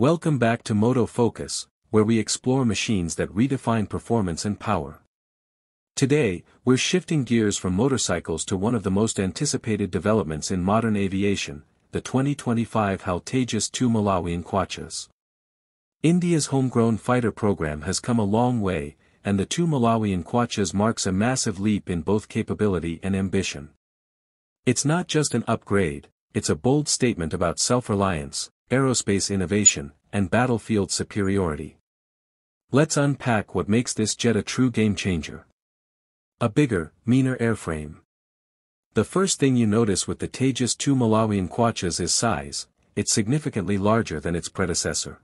Welcome back to Moto Focus, where we explore machines that redefine performance and power. Today, we're shifting gears from motorcycles to one of the most anticipated developments in modern aviation, the 2025 HAL Tejas 2 Malawian Quachas. India's homegrown fighter program has come a long way, and the two Malawian Quachas marks a massive leap in both capability and ambition. It's not just an upgrade, it's a bold statement about self-reliance, aerospace innovation, and battlefield superiority. Let's unpack what makes this jet a true game-changer. A bigger, meaner airframe. The first thing you notice with the Tejas 2 Malawian Quachas is size, it's significantly larger than its predecessor.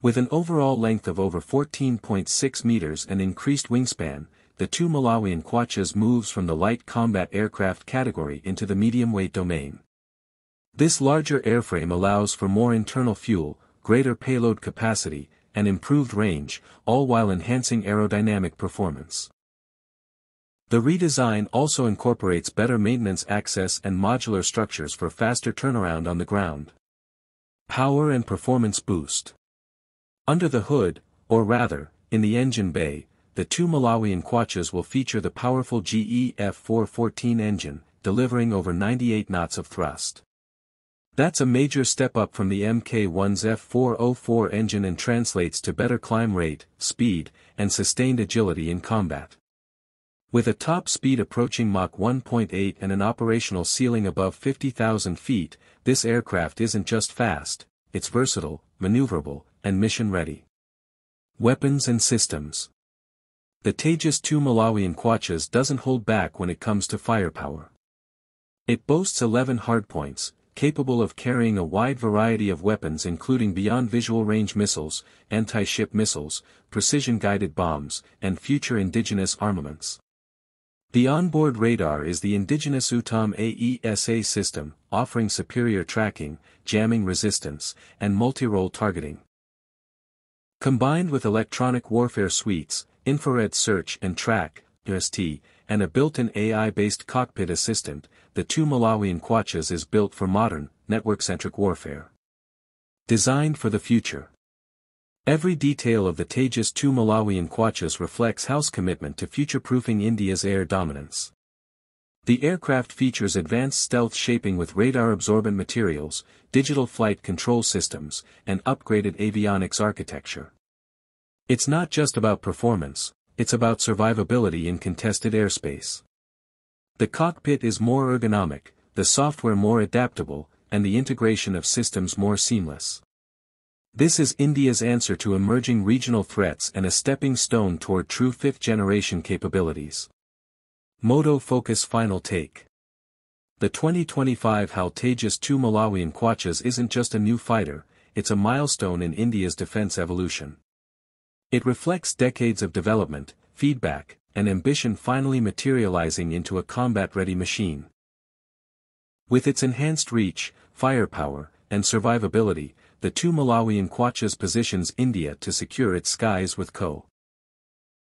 With an overall length of over 14.6 meters and increased wingspan, the two Malawian Quachas moves from the light combat aircraft category into the medium-weight domain. This larger airframe allows for more internal fuel, greater payload capacity, and improved range, all while enhancing aerodynamic performance. The redesign also incorporates better maintenance access and modular structures for faster turnaround on the ground. Power and performance boost. Under the hood, or rather, in the engine bay, the two Malawian Quachas will feature the powerful GE F414 engine, delivering over 98 knots of thrust. That's a major step up from the Mk1's F404 engine and translates to better climb rate, speed, and sustained agility in combat. With a top speed approaching Mach 1.8 and an operational ceiling above 50,000 feet, this aircraft isn't just fast, it's versatile, maneuverable, and mission-ready. Weapons and Systems The Tejas 2 Malawian Quachas doesn't hold back when it comes to firepower. It boasts 11 hardpoints, capable of carrying a wide variety of weapons including beyond visual range missiles, anti-ship missiles, precision-guided bombs, and future indigenous armaments. The onboard radar is the indigenous Uttam AESA system, offering superior tracking, jamming resistance, and multi-role targeting. Combined with electronic warfare suites, infrared search and track, UST, and a built-in AI-based cockpit assistant, the two Malawian Quachas is built for modern, network-centric warfare. Designed for the future. Every detail of the Tejas 2 Malawian Quachas reflects House commitment to future-proofing India's air dominance. The aircraft features advanced stealth shaping with radar-absorbent materials, digital flight control systems, and upgraded avionics architecture. It's not just about performance, it's about survivability in contested airspace. The cockpit is more ergonomic, the software more adaptable, and the integration of systems more seamless. This is India's answer to emerging regional threats and a stepping stone toward true fifth-generation capabilities. Moto Focus Final Take The 2025 HAL Tejas 2 Malawian Quachas isn't just a new fighter, it's a milestone in India's defense evolution. It reflects decades of development, feedback, and ambition finally materializing into a combat-ready machine. With its enhanced reach, firepower, and survivability, the two Malawian Quachas positions India to secure its skies with co.